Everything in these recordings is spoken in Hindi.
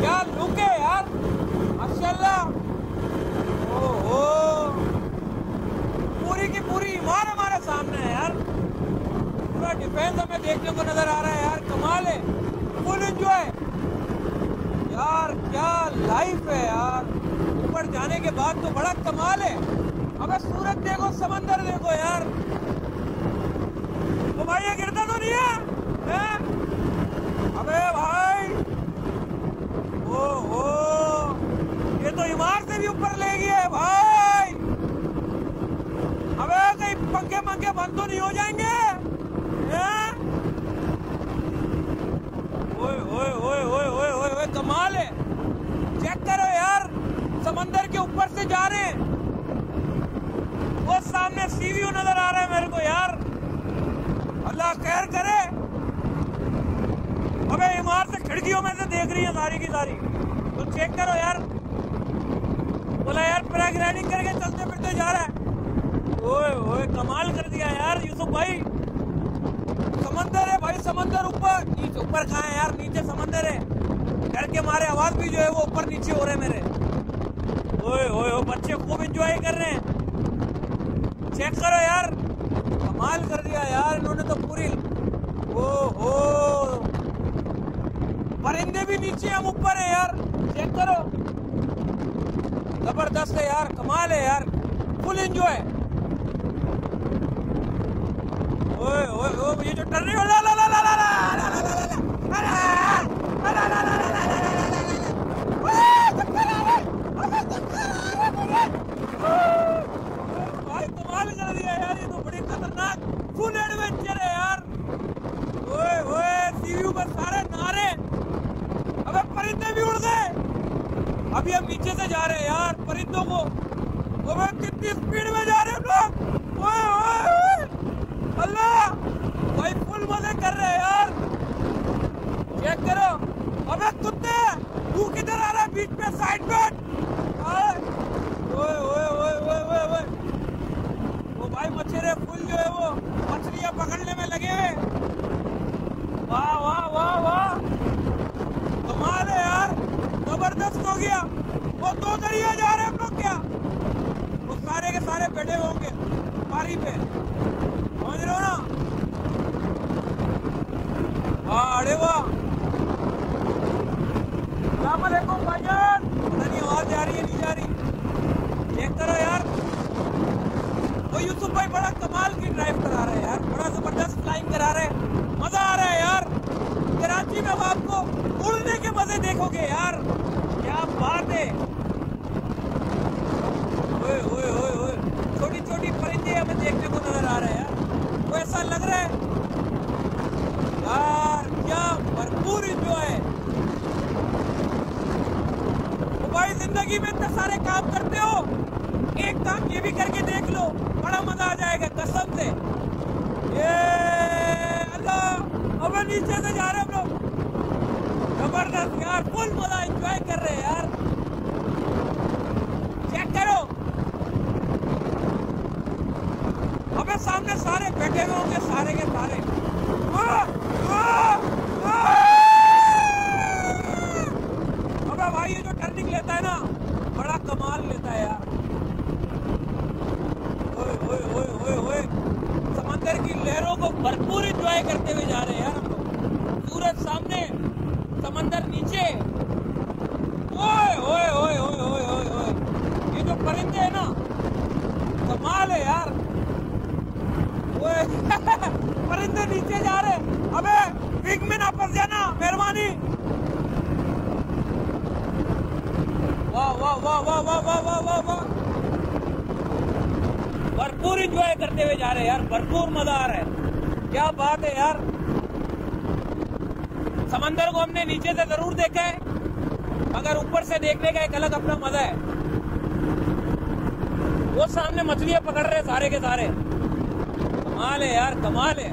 क्या लुक है यार। ओहो। पूरी की पूरी इमारत हमारे सामने है यार। पूरा डिफेंस हमें देखने को नज़र आ रहा है यार। कमाल है। फुल एंजॉय यार क्या लाइफ है यार। ऊपर जाने के बाद तो बड़ा कमाल है। अबे सूरज देखो समंदर देखो यार। तो भाई ये गिरता तो नहीं है, हैं? अबे भाई ओ हो ये तो इमारत से भी ऊपर ले गया है भाई अबे कहीं पंखे बंद तो नहीं हो जाएँगे? ओए ओए ओए ओए ओए ओए ओए, कमाल है। चेक करो यार, समंदर के ऊपर से जा रहे हैं। वो सामने सीवीओ नज़र आ रहा है मेरे को यार। अल्लाह खैर करे। अबे, इमारत से खिड़कियों में से देख रही है सारी की सारी। तो चेक करो यार। बोला, यार पैराग्लाइडिंग करके चलते फिरते जा रहा है। ओए ओए, कमाल कर दिया यार, यूसुफ भाई। समंदर है भाई, समंदर ऊपर। नीचे, ऊपर कहाँ है यार? नीचे समंदर है। डर के मारे आवाज़ भी जो है वो ऊपर नीचे हो रहे मेरे। ओए ओए ओए, बच्चे खूब एंजॉय कर रहे हैं। चेक करो यार। कमाल कर दिया यार, इन्होंने तो पूरी ओ हो परिंदे भी नीचे, हम ऊपर है यार। चेक करो। ज़बरदस्त है यार, कमाल है यार। फुल एंजॉय ओए ओए ओए ये जो टर्निंग ला ला ला ला ला ला ला ला ला ला ला कर तो है अभी हम नीचे से जा रहे हैं यार परिंदों को कितनी स्पीड में जा रहे हैं लोग ओए ओए अल्लाह भाई फुल मज़े कर रहे हैं यार। चेक करो। अबे कुत्ते तू किधर आ रहा है बीच में साइड पे? ओए ओए ओए ओए ओए ओए। वो भाई मछेरे फुल जो है वो मछलियाँ पकड़ने में लगे हुए वाह वाह वाह वाह। कमाल है यार। ज़बरदस्त हो गया। वो दो दरिया जा रहे हम लोग क्या? वो सारे के सारे बैठे होंगे। पारी पे। हो नहीं जा रही। बड़ा कमाल की ड्राइव करा रहे हैं यार। बड़ा ज़बरदस्त फ्लाइंग करा रहे मज़ा आ रहा है यार। कराची में अब आपको उड़ने के मज़े देखोगे यार। क्या बात है। ओए छोटी छोटी परिंदे हमें देखने को नज़र आ रहे हैं यार तो ऐसा लग रहा है। यार, क्या भरपूर इंजॉय है। तो भाई ज़िंदगी में इतने सारे काम करते हो। एक काम ये भी करके देख लो, बड़ा मज़ा आ जाएगा कसम से। ये अब नीचे से जा रहे हम लोग ज़बरदस्त यार, फुल मज़ा एंजॉय कर रहे हैं यार चेक करो अबे सामने बैठे हुए होंगे सारे के सारे। अबे भाई ये जो टर्निंग लेता है ना, बड़ा कमाल लेता है यार। ओए ओए ओए ओए ओए। समंदर की लहरों को भरपूर एंजॉय करते हुए जा रहे हैं यार सूरज सामने, समंदर नीचे। ओए ओए ओए ओए ओए ओए। ये जो परिंदे हैं ना, कमाल है यार। परिंदे नीचे जा रहे। अबे विंग में ना फंस जाना, मेहरबानी। वाह वाह वाह वाह वाह वाह वाह वाह वाह। भरपूर इंजॉय करते हुए जा रहे यार, भरपूर मज़ा आ रहा है। क्या बात है यार। समंदर को हमने नीचे से ज़रूर देखा है, मगर ऊपर से देखने का एक अलग अपना मज़ा है। वो सामने मछलियाँ पकड़ रहे सारे के सारे। कमाल है यार, कमाल है।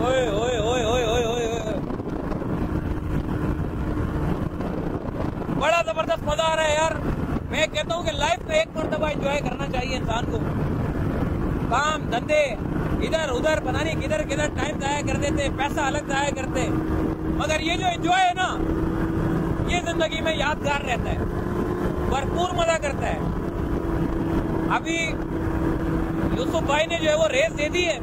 ओए ओए ओए ओए ओए ओए बड़ा ज़बरदस्त मज़ा आ रहा है यार। मैं कहता हूँ कि लाइफ में एक मरतबा एंजॉय करना चाहिए इंसान को। काम, धंधे, इधर, उधर, पता नहीं किधर किधर टाइम जाया कर देते पैसा अलग जाया करते। मगर ये जो एंजॉय है ना, ये ज़िंदगी में यादगार रहता है। भरपूर मज़ा करता है। अभी यूसुफ भाई ने जो है वो रेस दे दी है।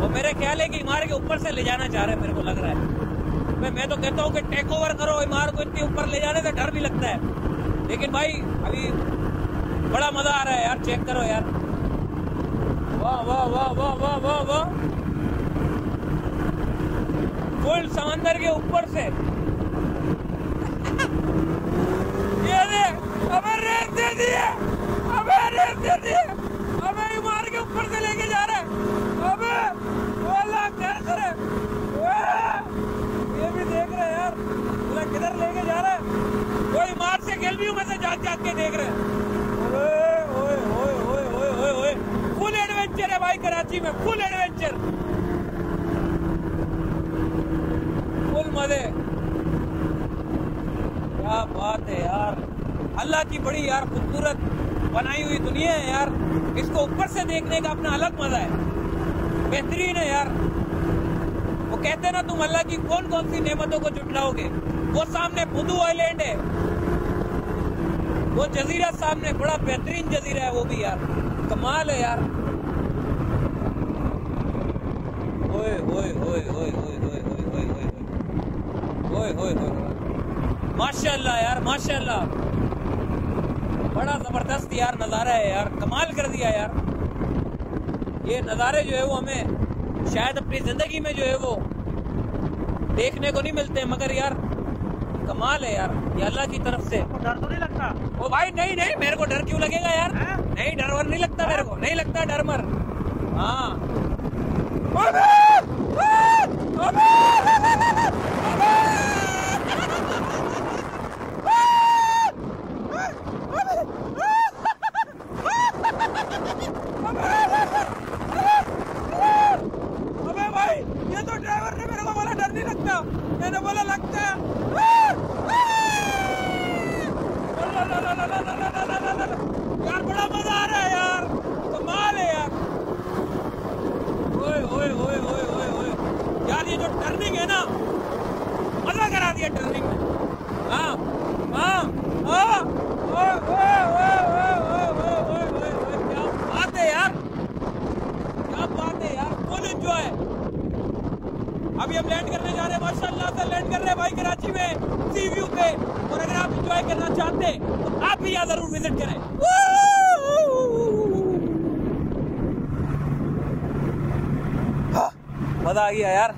वो मेरे ख्याल है कि इमार के ऊपर से ले जाना चाह रहे हैं, मेरे को लग रहा है। मैं मैं तो कहता हूँ कि टेक ओवर करो इमार को इतनी ऊपर ले जाने से डर भी लगता है। लेकिन भाई, अभी बड़ा मज़ा आ रहा है यार चेक करो यार। वाह वाह वाह वाह वाह वाह वाह। फुल समंदर के ऊपर से ये दे अबे रेस दे दिए अबे रेस दे दिए अबे इमार के ऊपर से लेके जा रहे हैं अबे वाला क्या करे ये भी देख रहे हैं यार पूरा किधर लेके जा रहा है वो इमार से जाग जाग के देख रहे हैं। फुल एडवेंचर है भाई कराची में फुल एडवेंचर फुल मज़े। क्या बात है यार। अल्लाह की बड़ी यार खूबसूरत बनाई हुई दुनिया है यार। इसको ऊपर से देखने का अपना अलग मज़ा है। बेहतरीन है यार। वो कहते हैं ना, तुम अल्लाह की कौन कौन सी नेमतों को जुटलाओगे? वो सामने बुदू आइलैंड है। वो जजीरा सामने बड़ा बेहतरीन जजीरा है वो भी यार कमाल है यार ओए ओए ओए ओए ओए ओए ओए ओए ओए ओए ओए ओए माशाल्लाह यार माशाल्लाह बड़ा ज़बरदस्त यार नज़ारा है यार कमाल कर दिया यार ये नज़ारे जो है वो हमें शायद अपनी ज़िंदगी में जो है वो देखने को नहीं मिलते मगर यार कमाल है यार ये अल्लाह की तरफ़ से। डर तो नहीं लगता? ओ भाई नहीं नहीं मेरे को डर क्यों लगेगा यार? है? नहीं डर वर नहीं लगता मेरे को नहीं लगता डर मर हाँ अबे भाई ये तो ड्राइवर ने मेरे को बोला डर नहीं लगता मैंने बोला लगता है यार बड़ा मज़ा आ रहा है यार कमाल है यार ओए ओए ओए ओए ओए यार ये जो टर्निंग है ना मज़ा करा दिया टर्निंग में हाँ हाँ हाँ क्या बात है यार क्या बात है यार फुल एंजॉय अभी हम लैंड करने जा रहे हैं माशाल्लाह से लैंड कर रहे हैं भाई कराची में सी व्यू पे और अगर आप एंजॉय करना चाहते हैं तो आप भी यहाँ ज़रूर विज़िट करें हाँ, मज़ा आ गया यार।